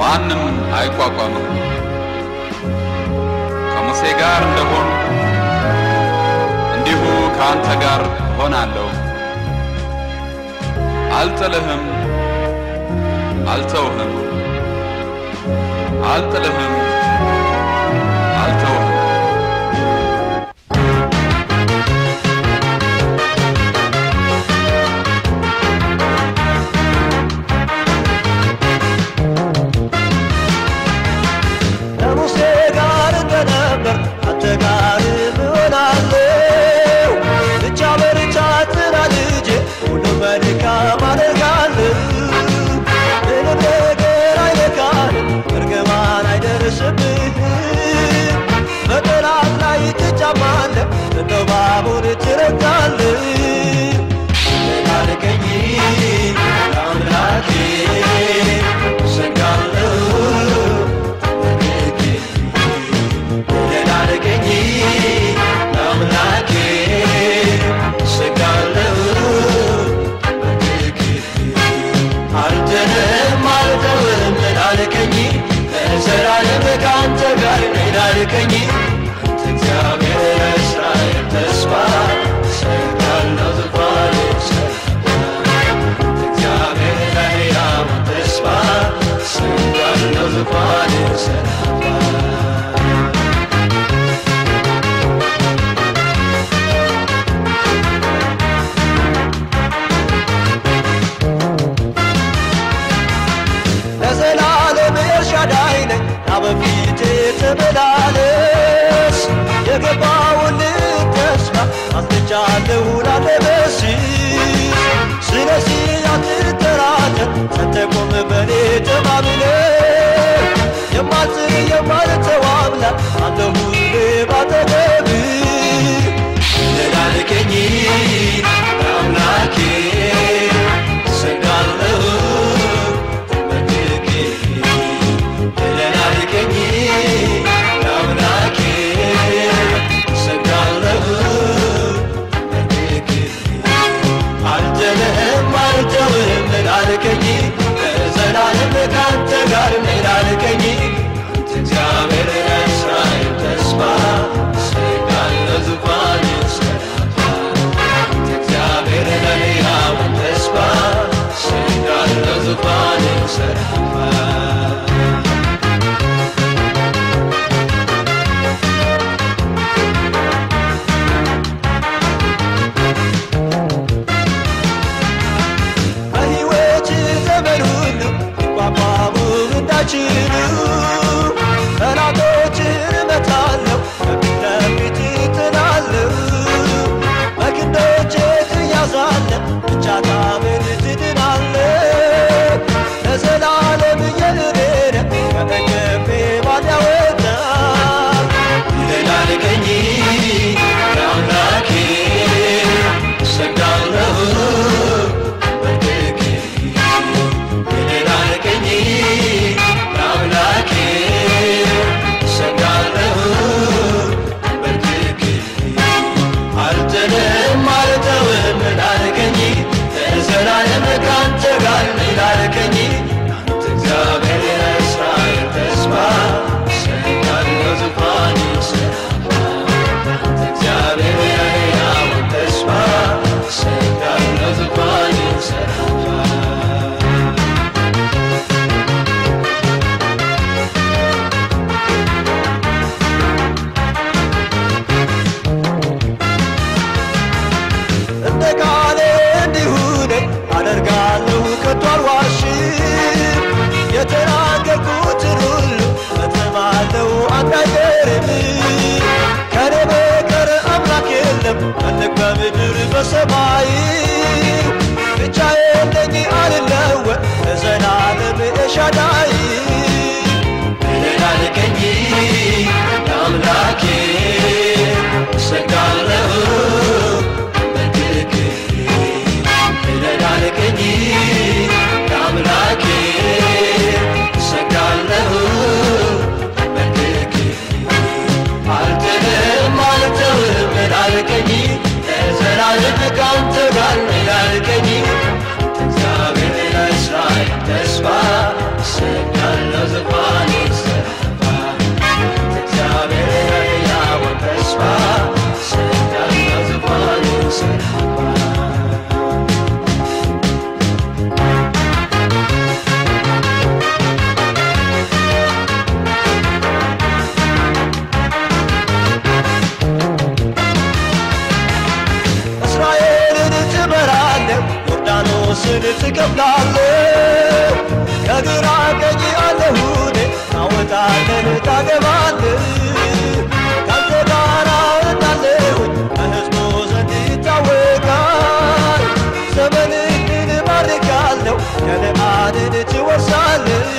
ማንም አይቋቋምም ከሙሴ ጋር እንደሆኑ እንዲሁ ከአንተ ጋር ሆናለሁ። አልጥልህም፣ አልተውህም፣ አልጥልህም፣ አልተውህም። የገባውን ተስፋ አልተቻለሁ ላለበስ ስለዚህ አትጠራጠር ሳትቆም በኔ ተማምነ። የማልጥር የማልተው አንተ ሁሌ ባጠገብ በሰማይ ብቻዬን ነኝ አልለወጥ ለዘላለም እሻዳ ስልት ከብላለሁ ከግራ ቀኝ አለሁን ታወጣለን ታገባል ካንተ ጋር እጣለሁኝ በህዝቡ ዘንድ ይታወቃል። ዘመንን ማርካለሁ የልማድን ትወርሳለህ።